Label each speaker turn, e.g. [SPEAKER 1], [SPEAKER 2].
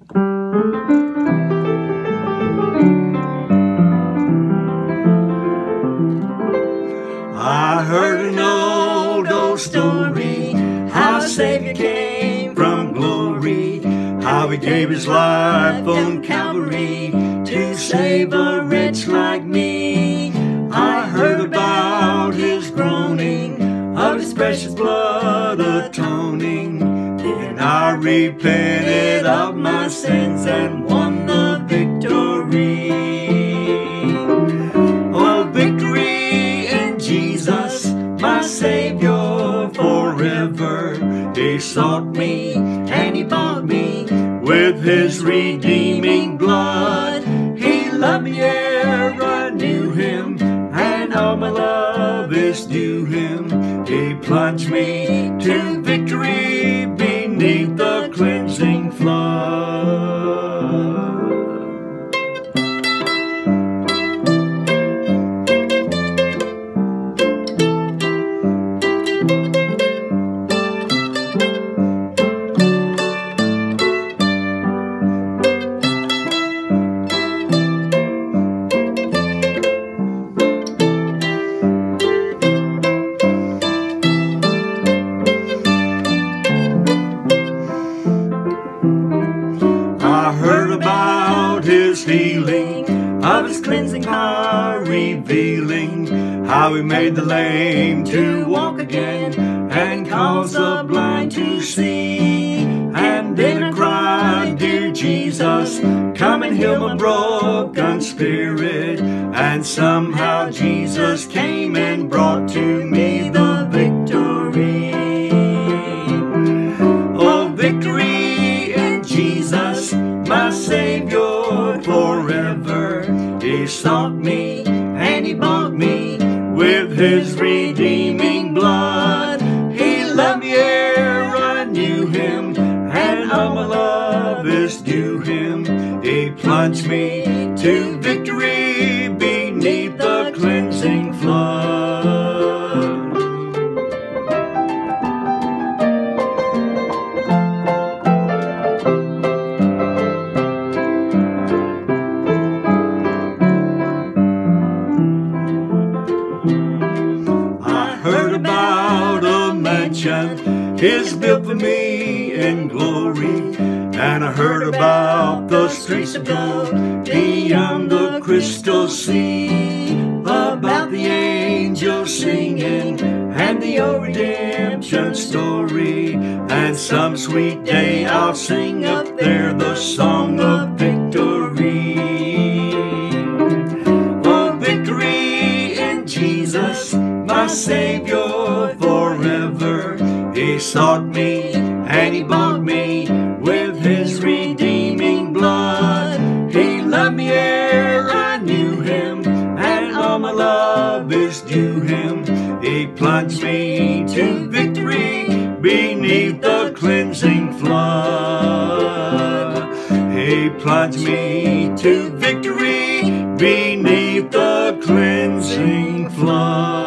[SPEAKER 1] I heard an old, old story how a Savior came from glory, how he gave his life on Calvary to save a wretch like me. I heard about his groaning, of his precious blood atoning. Then I repented of my sins and won the victory. Oh, victory in Jesus, my Savior forever. He sought me and he bought me with his redeeming blood. He loved me ere I knew him, and all my love is due him. He plunged me to about his healing, of his cleansing power revealing, how he made the lame to walk again, and caused the blind to see. And then I cried, Dear Jesus, come and heal my broken spirit. And somehow Jesus came and brought to me my Savior forever. He sought me and he bought me with his redeeming blood. He loved me ere I knew him, and all my love is due him. He plunged me to victory beneath the cleansing mansion is built for me in glory. And I heard about the streets of gold beyond the crystal sea. About the angels singing and the old redemption story. And some sweet day I'll sing up there the song of victory. Oh, victory in Jesus, my Savior forever. He sought me and he bought me with his redeeming blood. He loved me ere I knew him, and all my love is due him. He plunged me to victory beneath the cleansing flood. He plunged me to victory beneath the cleansing flood.